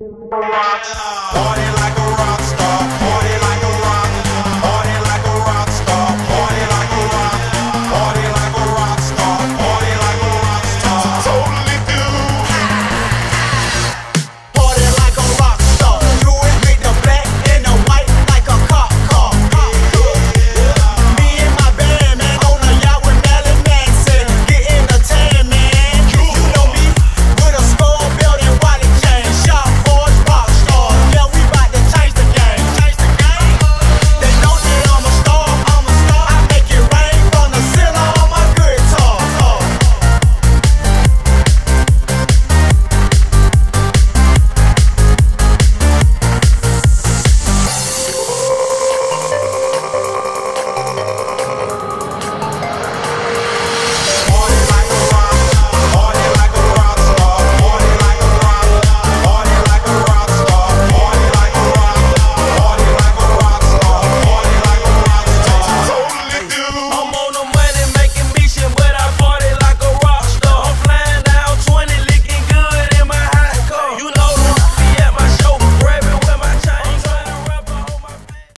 Party